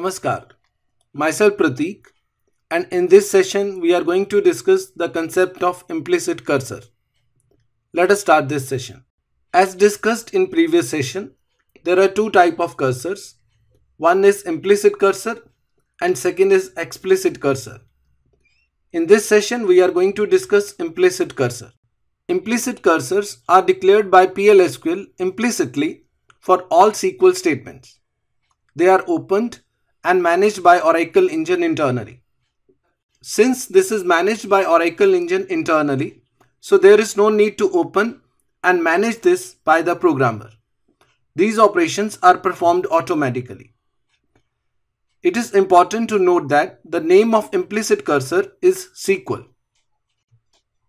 Namaskar. Myself Parteek and in this session we are going to discuss the concept of implicit cursor. Let us start this session. As discussed in previous session, there are two type of cursors. One is implicit cursor and second is explicit cursor. In this session we are going to discuss implicit cursor. Implicit cursors are declared by PLSQL implicitly for all SQL statements. They are opened and managed by Oracle Engine internally. Since this is managed by Oracle Engine internally, so there is no need to open and manage this by the programmer. These operations are performed automatically. It is important to note that the name of implicit cursor is SQL.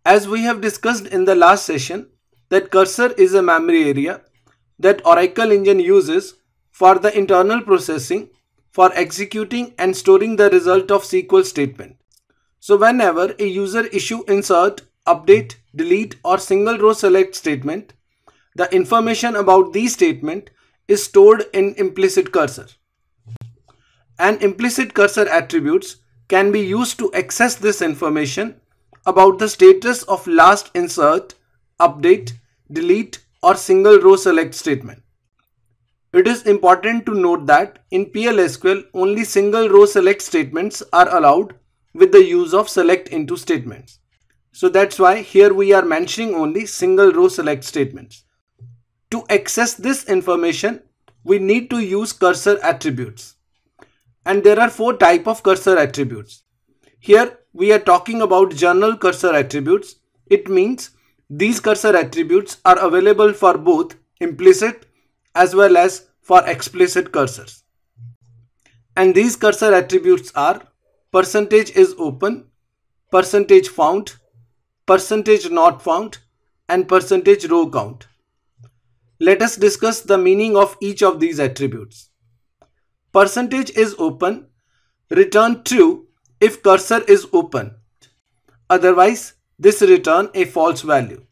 As we have discussed in the last session, that cursor is a memory area that Oracle Engine uses for the internal processing for executing and storing the result of SQL statement. So whenever a user issue insert, update, delete or single row select statement, the information about these statement is stored in implicit cursor. And implicit cursor attributes can be used to access this information about the status of last insert, update, delete or single row select statement. It is important to note that in PLSQL only single row select statements are allowed with the use of select into statements. So that's why here we are mentioning only single row select statements. To access this information, we need to use cursor attributes. And there are four type of cursor attributes. Here we are talking about general cursor attributes. It means these cursor attributes are available for both implicit as well as for explicit cursors. And these cursor attributes are percentage is open, percentage found, percentage not found and percentage row count. Let us discuss the meaning of each of these attributes. Percentage is open, return true if cursor is open. Otherwise, this return a false value.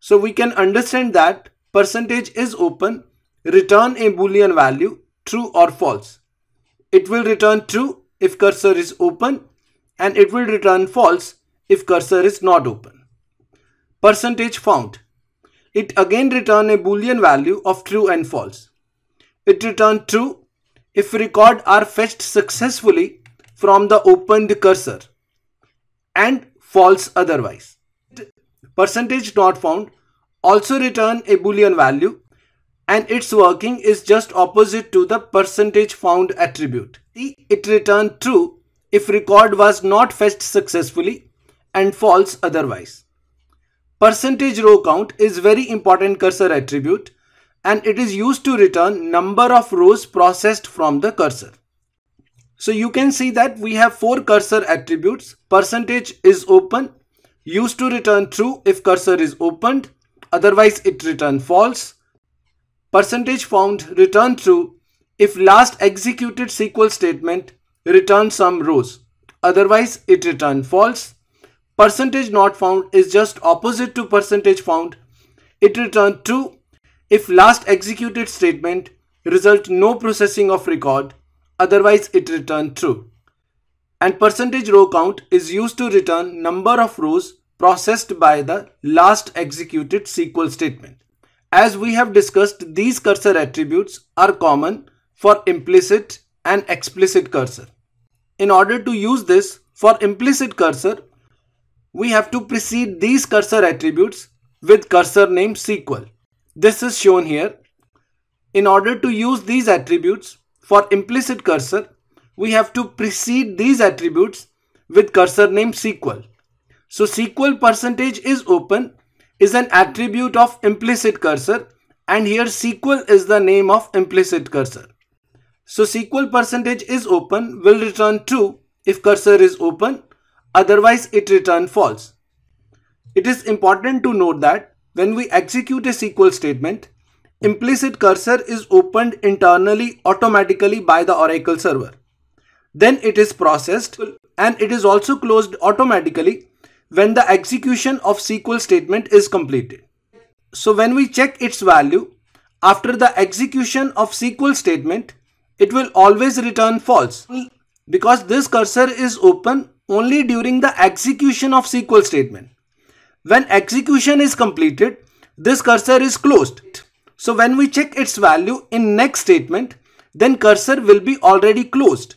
So we can understand that percentage is open, return a boolean value true or false. It will return true if cursor is open and it will return false if cursor is not open. Percentage found. It again return a boolean value of true and false. It return true if record are fetched successfully from the opened cursor and false otherwise. Percentage not found also return a boolean value and its working is just opposite to the percentage found attribute. It returned true if record was not fetched successfully and false otherwise. Percentage row count is very important cursor attribute and it is used to return number of rows processed from the cursor. So you can see that we have four cursor attributes. Percentage is open, used to return true if cursor is opened, otherwise it return false. Percentage found return true if last executed SQL statement return some rows, otherwise it return false. Percentage not found is just opposite to percentage found. It return true if last executed statement result no processing of record, otherwise it return true. And percentage row count is used to return number of rows processed by the last executed SQL statement. As we have discussed, these cursor attributes are common for implicit and explicit cursor. In order to use this for implicit cursor, we have to precede these cursor attributes with cursor name SQL. This is shown here. In order to use these attributes for implicit cursor, we have to precede these attributes with cursor name SQL. So SQL percentage is open is an attribute of implicit cursor and here SQL is the name of implicit cursor. So SQL percentage is open will return true if cursor is open otherwise it return false. It is important to note that when we execute a SQL statement, implicit cursor is opened internally automatically by the Oracle server. Then it is processed and it is also closed automatically when the execution of SQL statement is completed. So when we check its value, after the execution of SQL statement, it will always return false because this cursor is open only during the execution of SQL statement. When execution is completed, this cursor is closed. So when we check its value in next statement, then cursor will be already closed.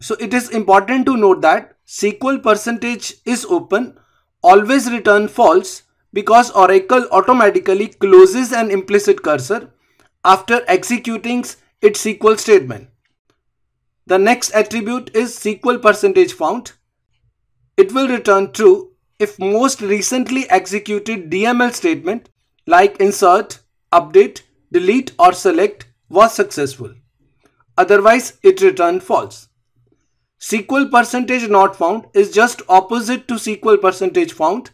So it is important to note that SQL percentage is open always return false because Oracle automatically closes an implicit cursor after executing its SQL statement. The next attribute is SQL percentage found. It will return true if most recently executed DML statement like insert, update, delete or select was successful. Otherwise, it returned false. SQL percentage not found is just opposite to SQL percentage found.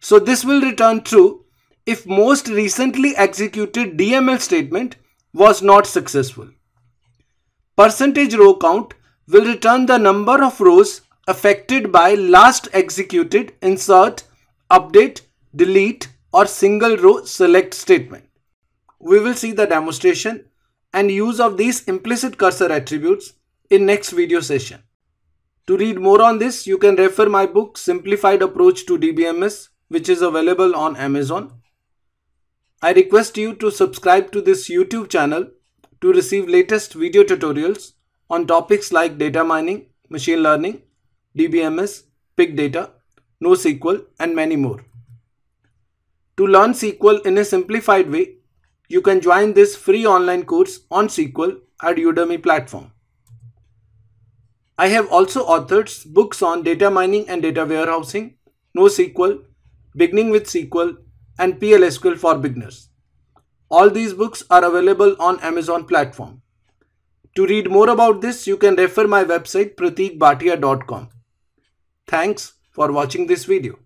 So this will return true if most recently executed DML statement was not successful. Percentage row count will return the number of rows affected by last executed insert, update, delete or single row select statement. We will see the demonstration and use of these implicit cursor attributes in next video session. To read more on this, you can refer my book Simplified Approach to DBMS which is available on Amazon. I request you to subscribe to this YouTube channel to receive latest video tutorials on topics like data mining, machine learning, DBMS, big data, NoSQL and many more. To learn SQL in a simplified way, you can join this free online course on SQL at Udemy platform. I have also authored books on data mining and data warehousing, NoSQL, beginning with SQL and PLSQL for beginners. All these books are available on Amazon platform. To read more about this, you can refer my website parteekbhatia.com. Thanks for watching this video.